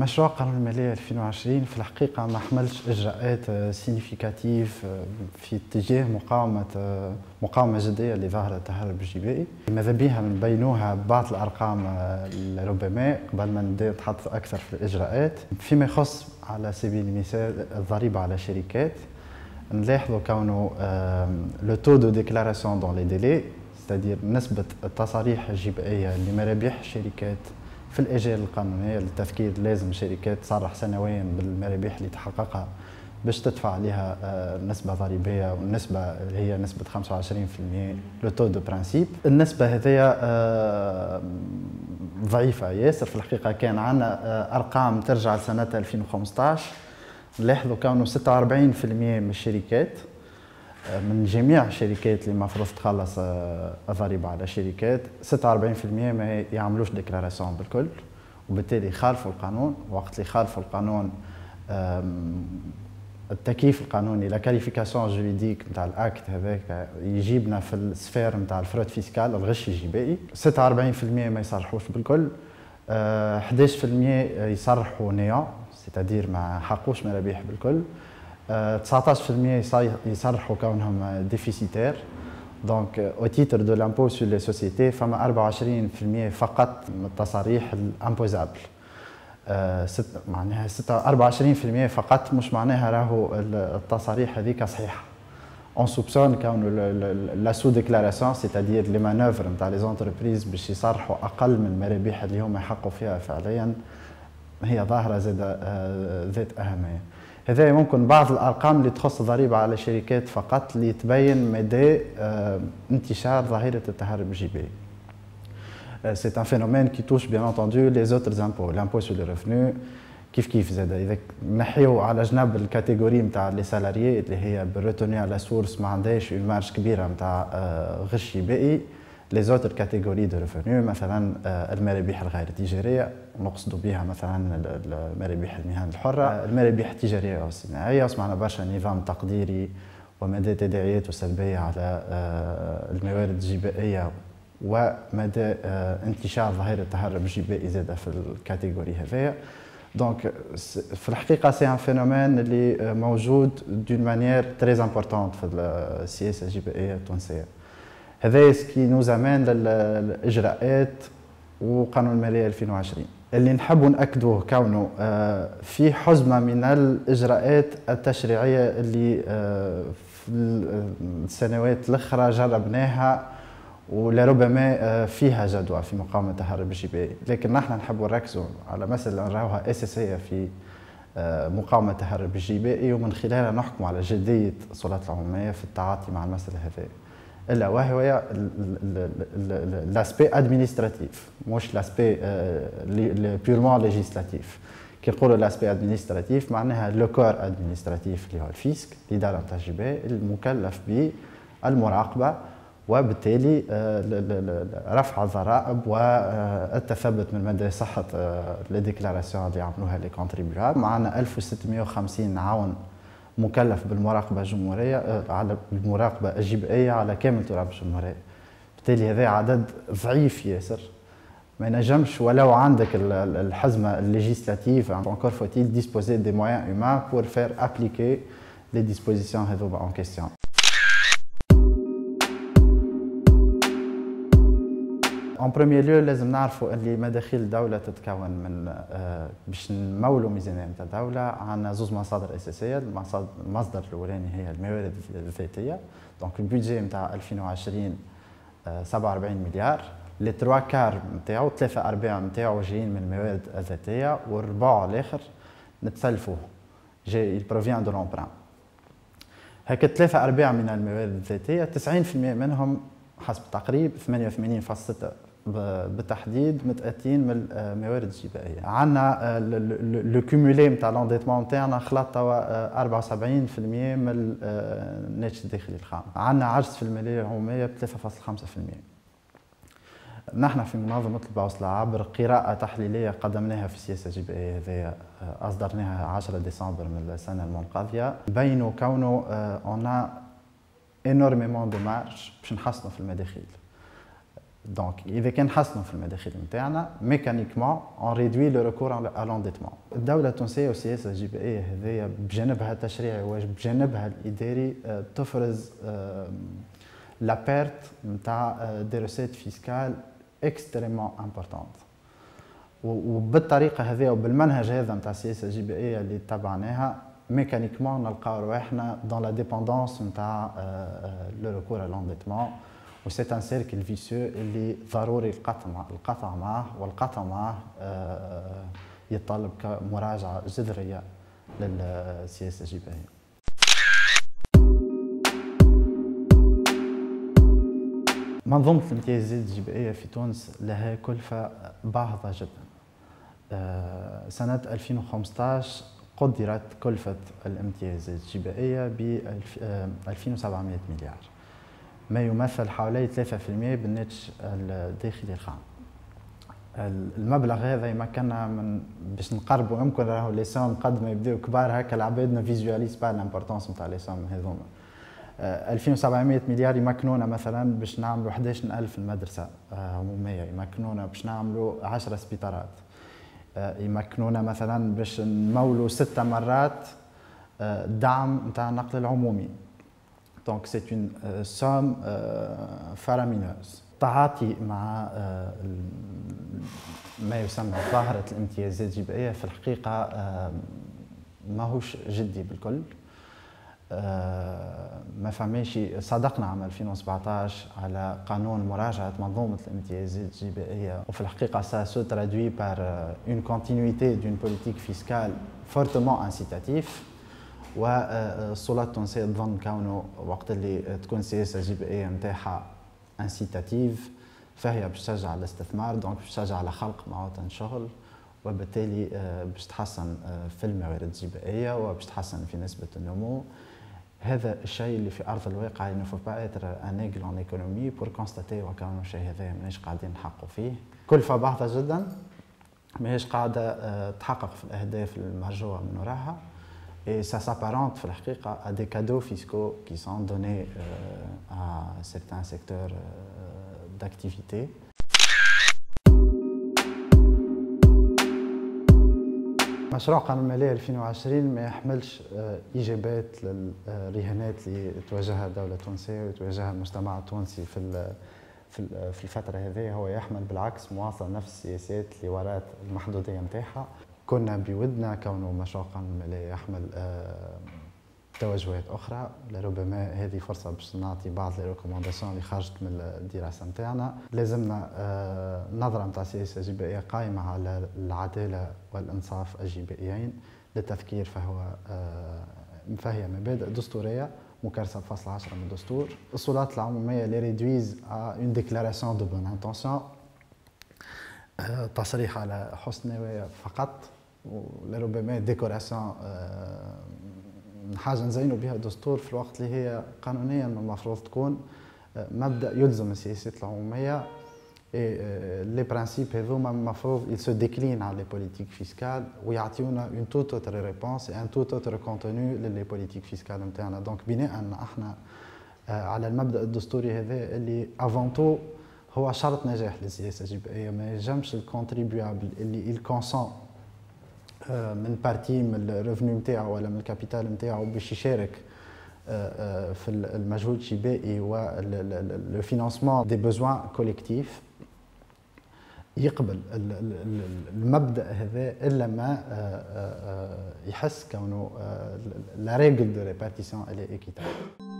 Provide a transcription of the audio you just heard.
مشروع قانون المالية 2020 في الحقيقة ما حملش إجراءات significatives في اتجاه مقاومة مقاومة جدية لظاهرة التهرب الجبائي ماذا بها نبينوها بعض الأرقام لربما قبل ما نتحدث أكثر في الإجراءات. فيما يخص على سبيل المثال الضريبة على الشركات نلاحظوا كونه le taux de déclaration dans les délais نسبة التصاريح الجبائية لمرابح الشركات في الآجال القانونية للتذكير لازم الشركات تصرح سنويا بالمرابح اللي تحققها باش تدفع عليها آه، نسبة ضريبية والنسبة اللي هي نسبة 25% le taux de principe. النسبة هذيا آه، ضعيفة. ياسر في الحقيقة كان عندنا آه، أرقام ترجع لسنة 2015 نلاحظوا كانوا 46% من الشركات. من جميع الشركات اللي المفروض تخلص آه، الضريبه على الشركات 46% ما يعملوش déclaration بالكل. وبالتالي يخالفوا القانون. وقت اللي يخالفوا القانون التكييف القانوني la qualification juridique نتاع ال acte هذاك يجيبنا في ال sphère نتاع ال fraude fiscale الغش الجبائي. 46% ما يصرحوش بالكل. 11% آه، يصرحوا néant c'est-à-dire ما حقوش مرابيح بالكل. 19% يصرحوا كونهم déficitaires donc au titre de l'impôt sur les sociétés فما 24% فقط من التصاريح ال imposables معناها 24% فقط مش معناها راهو التصاريح هذيك صحيحه en supposant que la sous-déclaration c'est-à-dire les manœuvres نتاع les entreprises باش يصرحوا أقل من المرابح اللي هما يحققوا فيها فعليا هي ظاهره زادة ذات اهميه هذا ممكن بعض الأرقام اللي تخص الضريبه على الشركات فقط لتبين مدى آه، انتشار ظاهرة التهرب الجبائي. c'est un phénomène qui touche bien entendu les autres impôts l'impôt sur les revenus كيف كيف زادة؟ إذا نحيو على جنب ال catégorie نتاع les salariés اللي هي بال retenue à la source ما عندهاش une marge كبيرة نتاع آه، غش جبائي. les autres catégories de revenus مثلا المرابح الغير تجارية نقصد بها مثلا المرابح المهن الحرة المرابح التجارية والصناعيه وسمعنا برشا نظام تقديري ومدى تداعياته سلبيه على الموارد الجبائية ومدى انتشار ظاهره التهرب الجبائي زادة في ال catégorie هذايا. donc في الحقيقة c'est un phénomène اللي موجود d'une manière très importante في السياسة الجبائية التونسية. هذا ce qui nous amène للإجراءات وقانون المالية 2020 اللي نحب نأكدوه كونه آه، في حزمة من الإجراءات التشريعية اللي آه، في السنوات الأخرى جربناها ولربما آه، فيها جدوى في مقاومة التهرب الجبائي لكن نحن نحب نركزوا على مسألة نراوها أساسية في مقاومة التهرب الجبائي ومن خلالها نحكم على جدية السلطات العمومية في التعاطي مع المسألة هذه. إلا وهي l'aspect administratif مش l'aspect purement législatif كي نقولوا l'aspect administratif معناها le corps administratif اللي هو ال fisc الاداره نتاع الجباية المكلف بالمراقبه وبالتالي رفع الضرائب والتثبت من مدى صحة les déclarations اللي عملوها les contribuables معناها 1650 عون مكلف بالمراقبة الجمهورية آه، على المراقبة الجبائية على كامل تراب الجمهورية. بالتالي هذا عدد ضعيف ياسر. ما ينجمش ولو عندك الحزمة ال législative encore faut-il disposer des moyens humains pour faire appliquer les dispositions هذوما en question. en premier lieu لازم نعرفوا اللي مداخيل الدولة تتكون من آه، باش نمولوا ميزانية نتاع الدولة عندنا زوز مصادر أساسية. المصدر الأولاني هي الموارد الذاتية. donc ال budget نتاع 2020 47 مليار. les trois quarts نتاعو ثلاثة أرباع نتاعو جايين من الموارد الذاتية. والربع الآخر نتسلفوه. جاي il provient de l'emprunt هكا ثلاثة أرباع من الموارد الذاتية 90% منهم حسب التقريب 88.6 بالتحديد متأتين من الموارد الجبائية. عندنا le cumulé نتاع l'endettement نتاعنا خلط توا 74% من الناتج الداخلي الخام. عندنا عجز في المالية العمومية ب 3.5% نحن في منظمة البوصلة عبر قراءة تحليلية قدمناها في السياسة الجبائية هذه أصدرناها 10 ديسمبر من السنة المنقضية. بينوا كونه on a énormément de marge باش نحسنوا في المداخيل. donc اذا كان حسنوا في المداخيل نتاعنا mécaniquement on réduit le recours على l'endettement الدولة التونسيه والسياسة الجبائيه هذيا بجانبها التشريعي وبجانبها الاداري آه، تفرز la perte نتاع des recettes fiscales extrêmement importante وبالطريقه هذه وبالمنهج هذا نتاع السياسة الجبائيه اللي تبعناها mécaniquement نلقاو رواحنا dans la dépendance نتاع le recours à l'endettement و c'est un cercle vicieux اللي ضروري القطع القطع معه والقطع معه آه، يتطلب كمراجعة جذرية للسياسة الجبائية منظومة الامتيازات الجبائية في تونس لها كلفة باهظة جدا. آه، سنة 2015 قدرت كلفة الامتيازات الجبائية ب 2700 مليار. ما يمثل حوالي 3% بالناتج الداخلي الخام. المبلغ هذا يمكننا من باش نقربوا يمكن راهو les sommes قد ما يبداو كبار هكا العباد ما visualisent pas l'importance نتاع les sommes هذوما. 2700 مليار يمكنونا مثلا باش نعملوا 11000 المدرسة عموميه يمكنونا باش نعملوا 10 سبيطارات. يمكنونا مثلا باش نمولوا ستة مرات دعم نتاع النقل العمومي. Une euh, somme euh, faramineuse. تعاطي مع euh, ما يسمى ظاهرة الامتيازات الجبائية في الحقيقة ماهوش جدي بالكل ما فماش صدقنا عام 2017 على قانون مراجعة منظومة الامتيازات الجبائية وفي الحقيقة ça se traduit par une continuité d'une politique fiscale fortement incitative والسلطات التونسيه تظن كونه وقت اللي تكون السياسة الجبائيه نتاعها incitative فهي باش تشجع الاستثمار donc باش تشجع على خلق مواطن شغل وبالتالي آه، باش تحسن آه، في الموارد الجبائيه وباش تحسن في نسبة النمو. هذا الشيء اللي في أرض الواقع انه faut pas être un aigle en économie pour constater كونه الشيء هذا ماناش قاعدين نحققوا فيه. كلفه باهظه جدا ماهيش قاعدة آه، تحقق في الأهداف المرجوة من وراها. Et ça s'apparente à des cadeaux fiscaux qui sont donnés euh, à certains secteurs euh, d'activité. مشروع قانون المالية 2020 ما يحملش إجابات للرهانات اللي تواجهها الدولة التونسية وتواجهها المجتمع التونسي في في الفترة هذه هو يحمل بالعكس مواصلة نفس السياسات اللي ورات المحدودية نتاعها كنا بودنا كونه مشروع المالية يحمل آه، توجهات أخرى. لربما هذه فرصة باش نعطي بعض الريكومونداسيون اللي خرجت من الدراسة نتاعنا. لازمنا آه، نظرة نتاع السياسة الجبائية قائمة على العدالة والإنصاف الجبائيين للتذكير فهو آه، فهي مبادئ دستورية مكرسة بفصل 10 من الدستور. السلطات العمومية les réduisent en déclaration de bonnes intentions تصريح على حسن نوايا فقط. ولربما décoration آه، حاجة نزينوا بها الدستور في الوقت اللي هي قانونيا المفروض تكون آه، مبدأ يلزم السياسات العمومية les principes هذوما المفروض se déclinent على les politiques fiscales ويعطيونا une toute autre réponse un tout autre contenu ل les politiques fiscales نتاعنا donc بناء إحنا آه، على المبدأ الدستوري هذا اللي avant tout هو شرط نجاح للسياسة الجبائية ما ينجمش ال contribuable اللي consent une partie من ال revenu نتاعو ولا من ال capital نتاعو باش يشارك آه، آه، في المجهود الجبائي و le financement des besoins collectifs يقبل المبدأ هذا إلا ما آه، يحس كونه لا ريغل دو ريبارتيسيون الي ايكيتابل